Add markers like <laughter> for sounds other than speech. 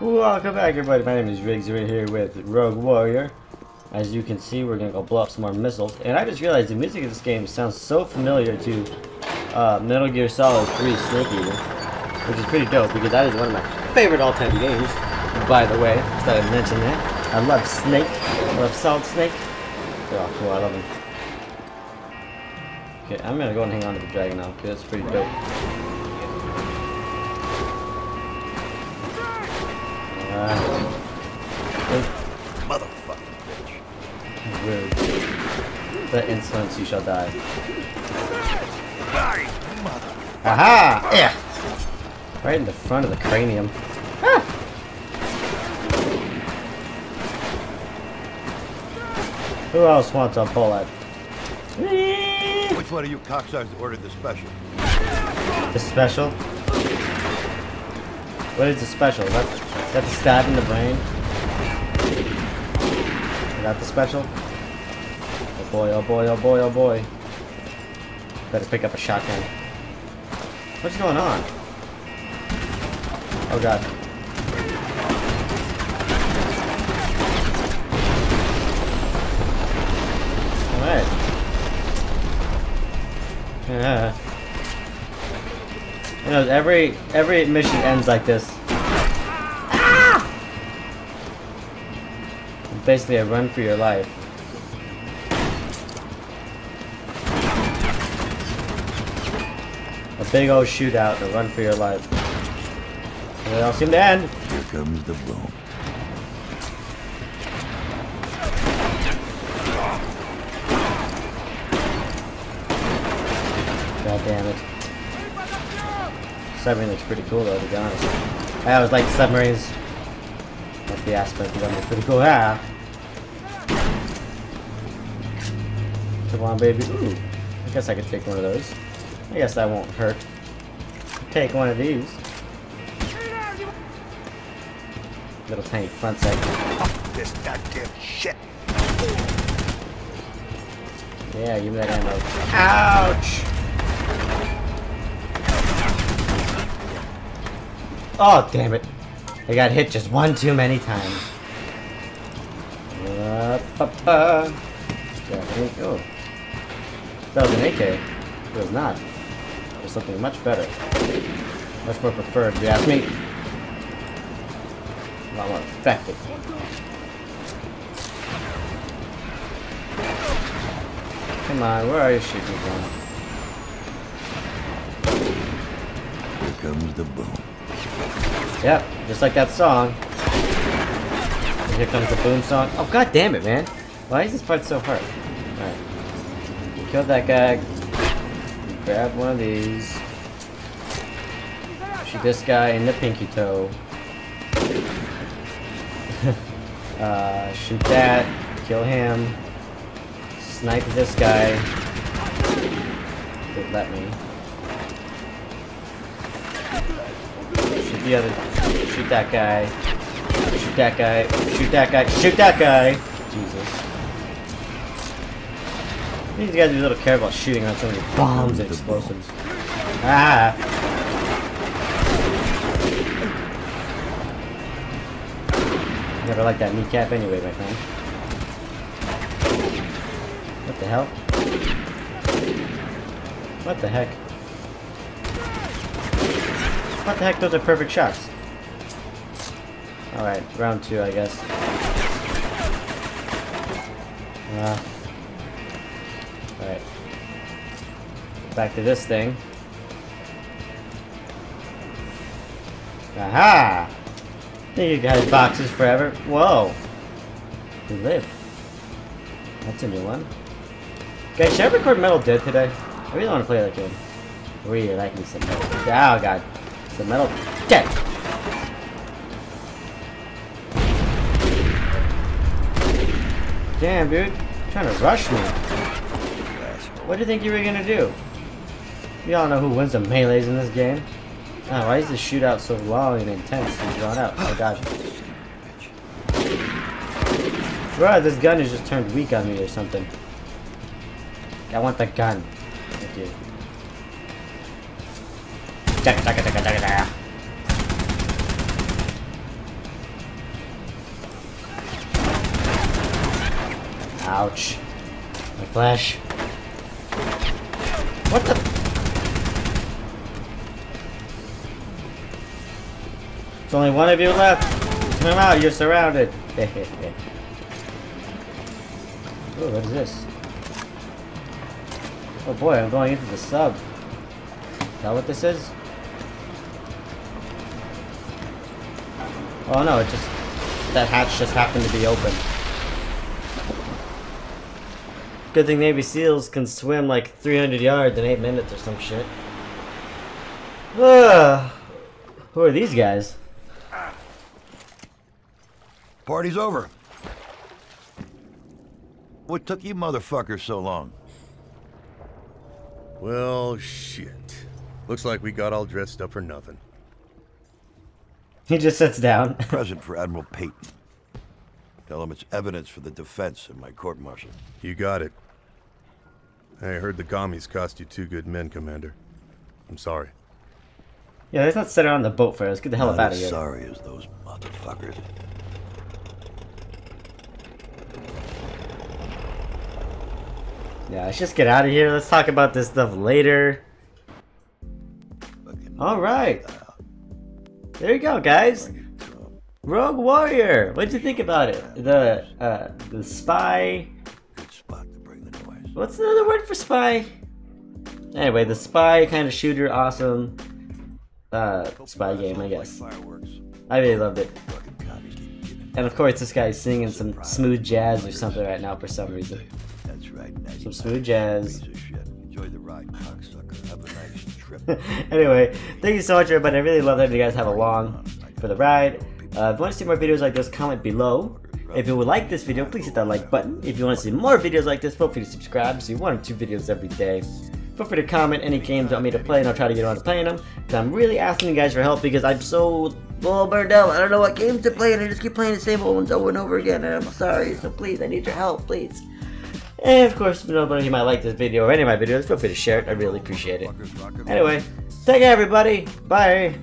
Welcome back everybody, my name is Riggs right here with Rogue Warrior. As you can see, we're gonna go blow up some more missiles. And I just realized the music of this game sounds so familiar to uh, Metal Gear Solid 3 Snake Eater. Which is pretty dope because that is one of my favorite all-time games. By the way, just thought I'd mention that. I love Snake. I love Solid Snake. They're all cool, I love them. Okay, I'm gonna go and hang on to the dragon now, because that's pretty dope. The insolence you shall die. Aha! Yeah! Right in the front of the cranium. Ah! Who else wants a bullet? Which one of you cocksuckers ordered the special? The special? What is the special? Is that, is that the stab in the brain? Is that the special? Oh boy, oh boy, oh boy, oh boy. Better pick up a shotgun. What's going on? Oh god. Alright. Yeah. You know, every every mission ends like this. Ah! Basically, a run for your life. A big old shootout, a run for your life. And they all seem to end. Here comes the boom. God damn it. Submarine looks pretty cool though, to be honest. I always like submarines. Like the aspect of them is pretty cool. Ah! Come on, baby. Ooh. I guess I could take one of those. I guess that won't hurt. Take one of these. Little tiny front sight. This goddamn shit. Yeah, give me that ammo. Ouch! Oh, damn it. I got hit just one too many times. Uh, pa -pa. Yeah, oh. That was an AK. It was not. Something much better. Much more preferred, if you ask me. A lot more effective. Come on, where are you shooting from? Here comes the boom. Yep, just like that song. And here comes the boom song. Oh god damn it, man. Why is this part so hard? Alright. Killed that guy. Grab one of these. Shoot this guy in the pinky toe. <laughs> uh, shoot that. Kill him. Snipe this guy. Let me. Shoot the other. Shoot that guy. Shoot that guy. Shoot that guy. Shoot that guy. Jesus. These guys a little care about shooting on so many bombs and explosives. Ah! Never liked that kneecap anyway, my friend. What the hell? What the heck? What the heck? Those are perfect shots. Alright, round two, I guess. Uh, Alright. Back to this thing. Aha! You guys boxes forever? Whoa! We live. That's a new one. Guys, should I record Metal Dead today? I really want to play that game. Really like me some Metal Oh god. The Metal Dead! Damn, dude. You're trying to rush me. What do you think you were gonna do? We all know who wins the melees in this game. Oh, why is the shootout so long and intense and drawn out? Oh god. Bro, this gun has just turned weak on me or something. I want the gun. Thank you. Ouch. My flesh. What the? There's only one of you left. Come out, you're surrounded. <laughs> Ooh, what is this? Oh boy, I'm going into the sub. Is that what this is? Oh no, it just... That hatch just happened to be open. Good thing Navy SEALs can swim like 300 yards in 8 minutes or some shit. Uh, who are these guys? Party's over. What took you motherfuckers so long? Well, shit. Looks like we got all dressed up for nothing. He just sits down. <laughs> Present for Admiral Peyton. Tell him it's evidence for the defense in my court-martial. You got it. I heard the Gommies cost you two good men, Commander. I'm sorry. yeah, let's not sit around the boat for us. Get the hell up Not out of as here. sorry as those motherfuckers. Yeah, let's just get out of here. Let's talk about this stuff later. Alright. There you go, guys. Rogue Warrior. What'd you think about it? The uh the spy what's another word for spy? Anyway, the spy kind of shooter awesome uh spy game, I guess. I really loved it. And of course this guy's singing some smooth jazz or something right now for some reason. Some smooth jazz. a <laughs> anyway, thank you so much, everybody. I really love having you guys have along for the ride. Uh, if you want to see more videos like this, comment below. If you would like this video, please hit that like button. If you want to see more videos like this, feel free to subscribe. See one or two videos every day. Feel free to comment any games you want me to play, and I'll try to get around to playing them. Because I'm really asking you guys for help because I'm so well burned out. I don't know what games to play, and I just keep playing the same old ones over and over again. And I'm sorry, so please, I need your help, please. And of course, if nobody might like this video or any of my videos, feel free to share it. I really appreciate it. Anyway, take care, everybody. Bye.